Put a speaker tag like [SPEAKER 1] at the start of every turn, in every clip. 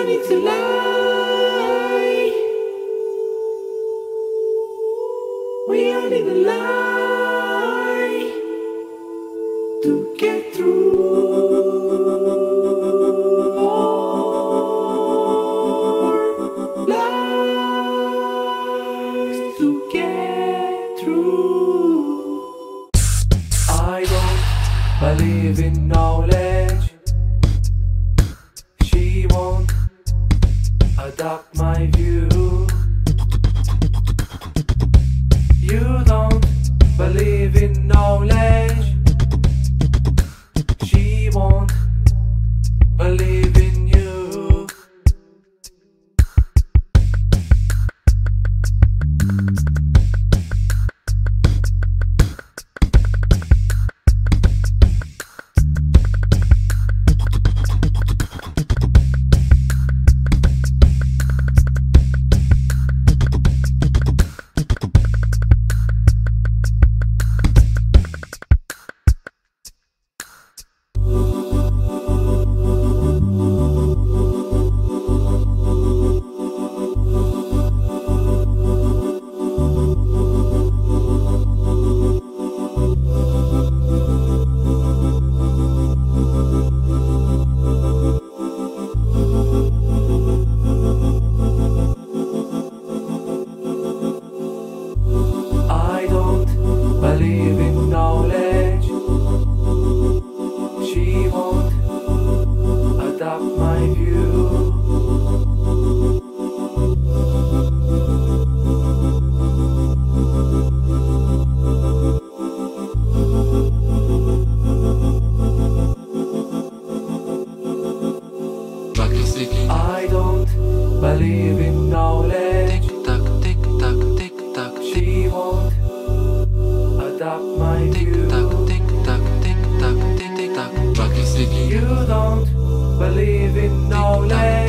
[SPEAKER 1] We all need to lie to get through. More lies to get through. I don't believe in knowledge. She won't adopt my view. You don't believe in knowledge. Believe in knowledge.
[SPEAKER 2] Tick tock, tick tock, tick tock,
[SPEAKER 1] She won't adopt my
[SPEAKER 2] tick tock, tick tock, tick tock, tick tick tock. Rocky sticky.
[SPEAKER 1] You don't believe in knowledge.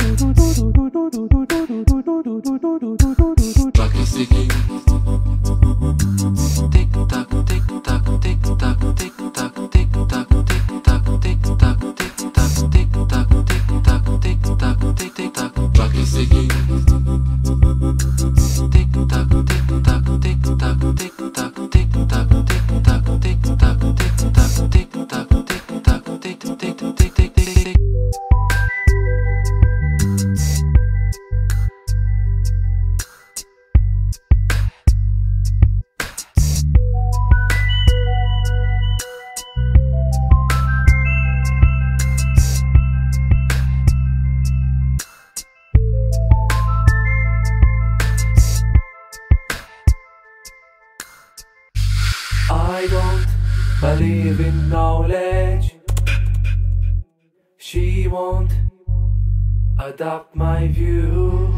[SPEAKER 1] 嘟嘟嘟嘟 I don't believe in knowledge. She won't adopt my view.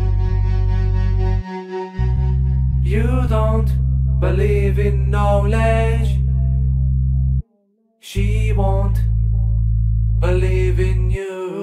[SPEAKER 1] You don't believe in knowledge. She won't believe in you.